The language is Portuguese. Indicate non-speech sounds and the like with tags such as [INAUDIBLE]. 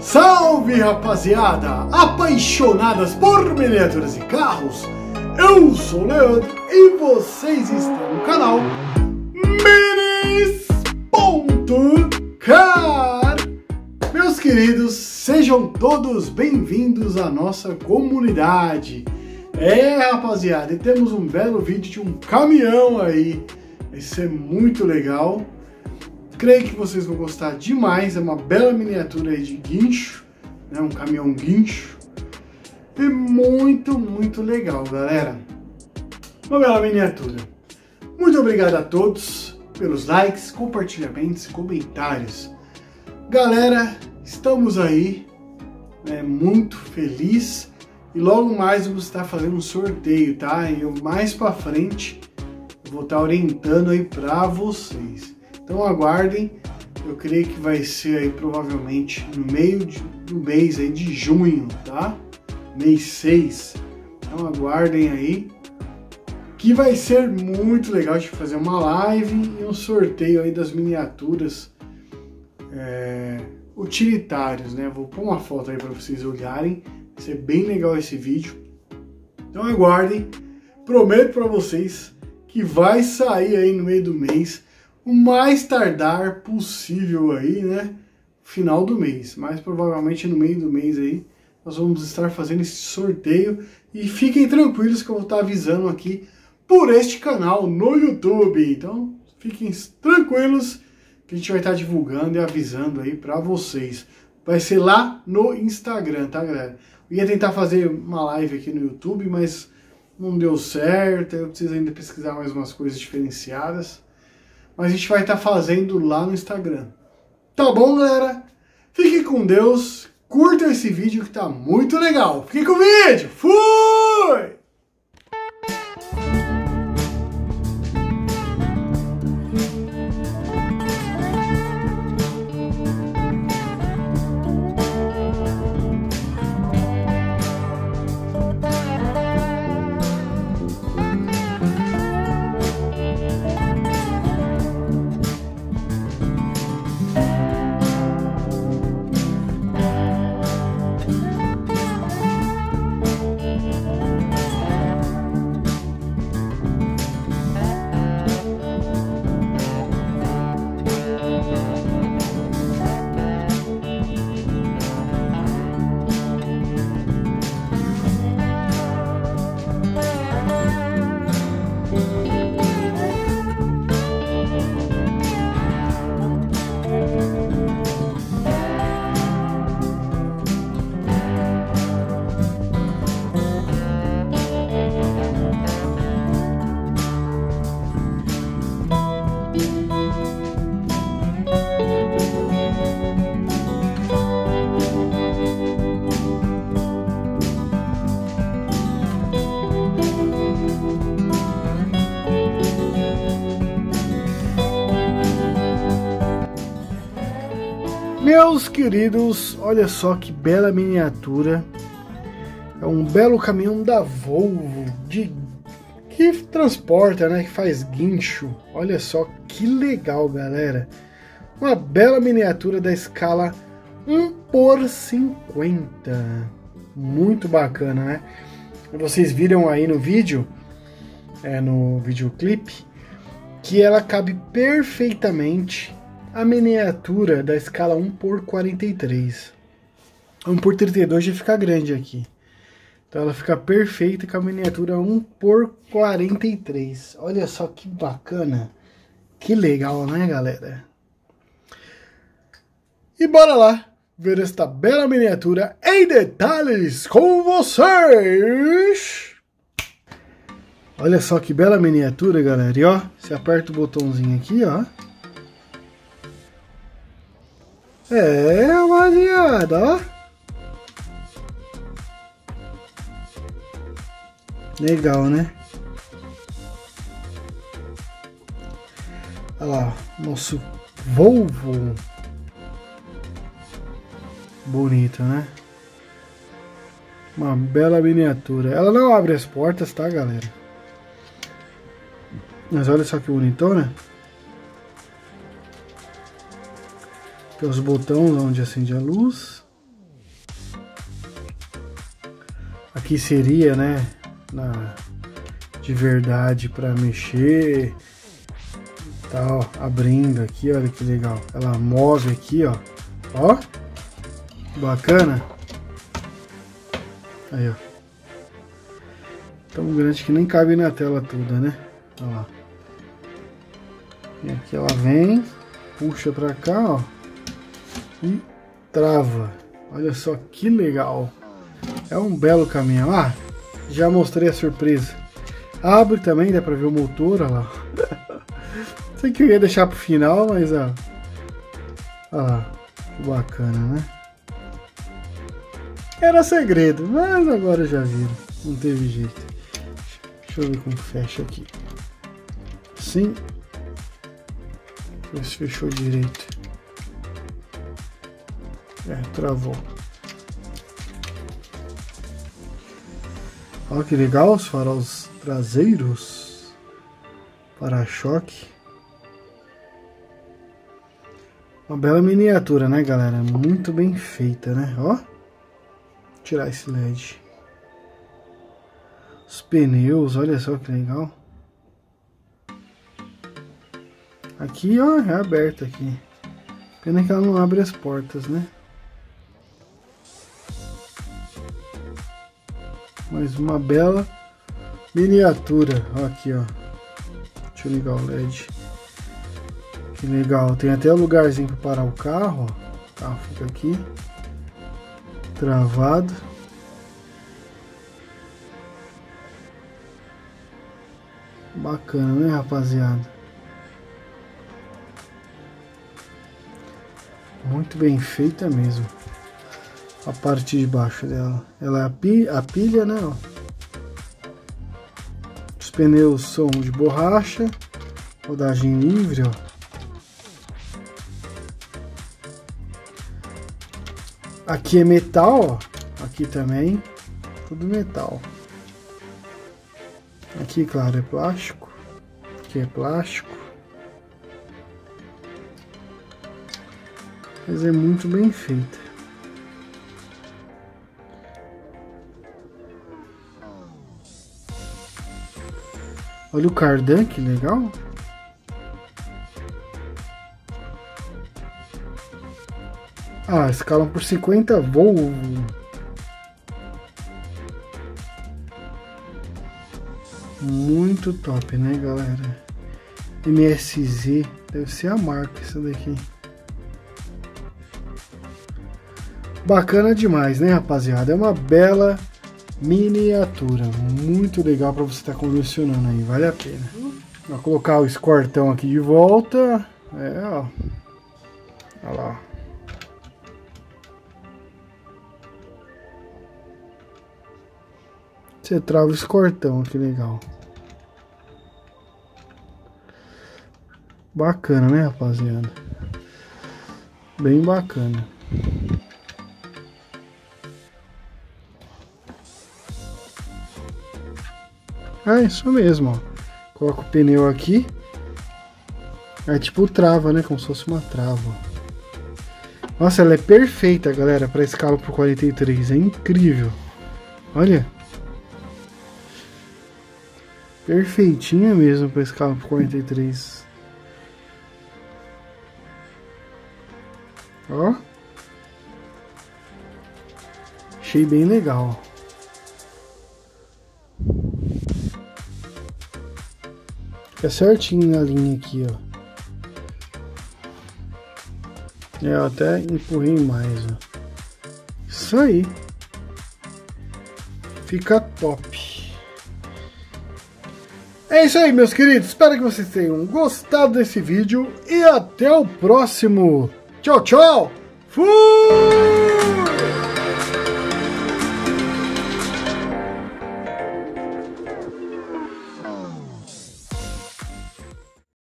Salve rapaziada, apaixonadas por miniaturas e carros. Eu sou o Leandro e vocês estão no canal Minis.car. Meus queridos, sejam todos bem-vindos à nossa comunidade. É, rapaziada, e temos um belo vídeo de um caminhão aí. Vai ser muito legal. Creio que vocês vão gostar demais. É uma bela miniatura aí de guincho, né? Um caminhão guincho. E muito, muito legal, galera. Uma bela miniatura. Muito obrigado a todos pelos likes, compartilhamentos e comentários. Galera, estamos aí, né, muito feliz e logo mais vamos estar fazendo um sorteio, tá? E eu mais para frente vou estar orientando aí para vocês. Então aguardem, eu creio que vai ser aí provavelmente no meio de, do mês aí de junho, tá? Mês 6. Então aguardem aí que vai ser muito legal de fazer uma live e um sorteio aí das miniaturas é, utilitários, né? Vou pôr uma foto aí para vocês olharem Vai ser bem legal esse vídeo. Então aguardem. Prometo para vocês que vai sair aí no meio do mês, o mais tardar possível aí, né? Final do mês, mas provavelmente no meio do mês aí nós vamos estar fazendo esse sorteio e fiquem tranquilos que eu vou estar avisando aqui por este canal no YouTube. Então fiquem tranquilos que a gente vai estar divulgando e avisando aí para vocês. Vai ser lá no Instagram, tá galera? Eu ia tentar fazer uma live aqui no YouTube, mas não deu certo. Eu preciso ainda pesquisar mais umas coisas diferenciadas. Mas a gente vai estar fazendo lá no Instagram. Tá bom, galera? Fique com Deus. Curta esse vídeo que tá muito legal. Fique com o vídeo. Fui! Queridos, olha só que bela miniatura. É um belo caminhão da Volvo de que transporta, né, que faz guincho. Olha só que legal, galera. Uma bela miniatura da escala 1 por 50. Muito bacana, né? Vocês viram aí no vídeo, é, no videoclipe, que ela cabe perfeitamente a miniatura da escala 1 por 43. 1 por 32 já fica grande aqui. Então ela fica perfeita com a miniatura 1 por 43. Olha só que bacana. Que legal, né, galera? E bora lá ver esta bela miniatura em detalhes com vocês. Olha só que bela miniatura, galera. E ó, você aperta o botãozinho aqui, ó. É, rapaziada, ó. Legal, né? Olha lá, nosso Volvo. Bonito, né? Uma bela miniatura. Ela não abre as portas, tá, galera? Mas olha só que bonitona. Tem os botões onde acende a luz. Aqui seria, né, na, de verdade para mexer. Tal, abrindo aqui, olha que legal. Ela move aqui, ó. Ó. Bacana. Aí, ó. Tão grande que nem cabe na tela toda, né? Olha lá. E aqui ela vem, puxa pra cá, ó. E trava. Olha só que legal. É um belo caminhão. Ah, já mostrei a surpresa. Abre também, dá pra ver o motor, olha lá. [LAUGHS] Sei que eu ia deixar pro final, mas ó. Olha lá. Que bacana, né? Era segredo, mas agora já viram. Não teve jeito. Deixa eu ver como fecha aqui. Sim. Ver se fechou direito. É, travou. Olha que legal os faróis traseiros. Para-choque. Uma bela miniatura, né, galera? Muito bem feita, né? Ó. Tirar esse LED. Os pneus, olha só que legal. Aqui, ó, é aberto aqui. Pena que ela não abre as portas, né? Mais uma bela miniatura. Aqui, ó. Deixa eu ligar o LED. Que legal. Tem até lugarzinho para parar o carro. Ó. O carro fica aqui. Travado. Bacana, né, rapaziada? Muito bem feita mesmo. A parte de baixo dela. Ela é a pilha, a pilha né? Ó. Os pneus são de borracha. Rodagem livre, ó. Aqui é metal, ó. Aqui também. Tudo metal. Aqui, claro, é plástico. Aqui é plástico. mas é muito bem feita. Olha o cardan, que legal. Ah, escalam por 50 Volvo. Muito top, né, galera? MSZ, deve ser a marca essa daqui. Bacana demais, né, rapaziada? É uma bela miniatura. Muito legal para você estar tá colecionando aí. Vale a pena. Vou colocar o escortão aqui de volta. É, ó. Olha lá. Você trava o escortão, que legal. Bacana, né, rapaziada? Bem bacana. Ah, isso mesmo, ó. Coloca o pneu aqui. É tipo trava, né? Como se fosse uma trava. Nossa, ela é perfeita, galera, para escala por 43. É incrível. Olha. Perfeitinha mesmo para escala por 43. Ó. Achei bem legal. Fica certinho na linha aqui, ó. É, eu até empurrei mais, ó. Isso aí. Fica top. É isso aí, meus queridos. Espero que vocês tenham gostado desse vídeo. E até o próximo. Tchau, tchau. Fui!